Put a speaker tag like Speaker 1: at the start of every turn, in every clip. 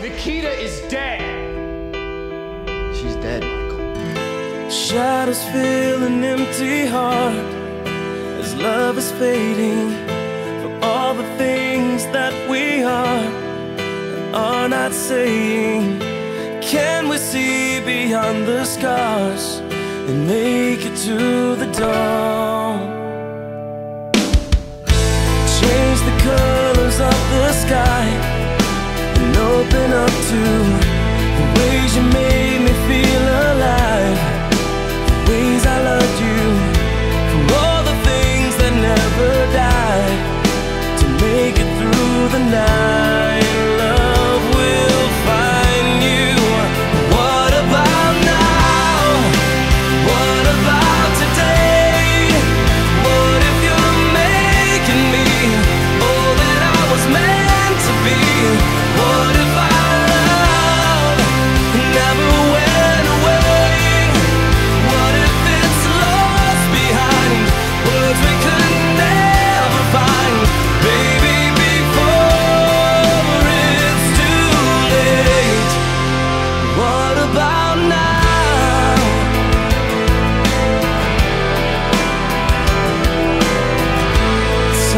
Speaker 1: Nikita is dead.
Speaker 2: She's dead, Michael.
Speaker 3: Shadows fill an empty heart as love is fading for all the things that we are and are not saying. Can we see beyond the scars and make it to the dawn?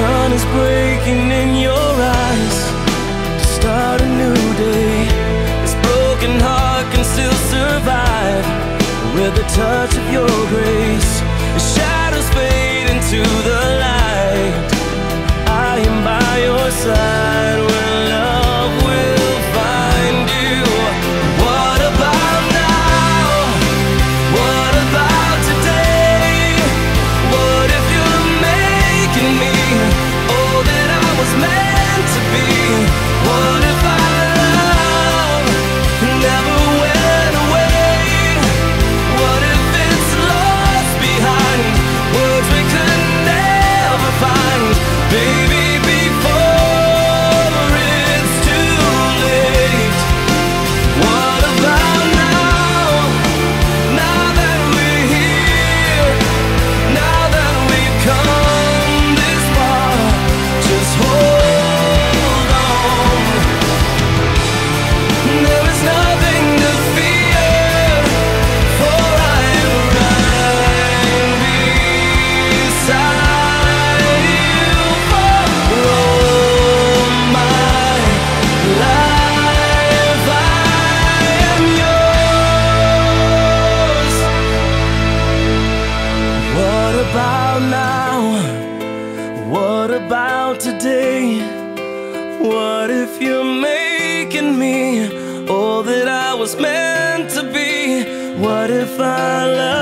Speaker 3: sun is breaking in your eyes. To Start a new day This broken heart can still survive. With the touch of your grace The shadows fade into the light. What about today? What if you're making me all that I was meant to be? What if I love?